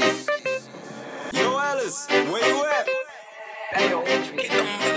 shit. Yo, Alice, where you at? Hey yo.